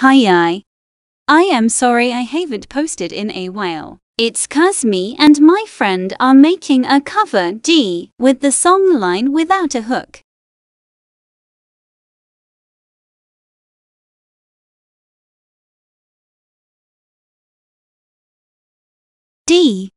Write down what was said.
Hi I. I am sorry I haven't posted in a while. It's cause me and my friend are making a cover D with the song line without a hook. D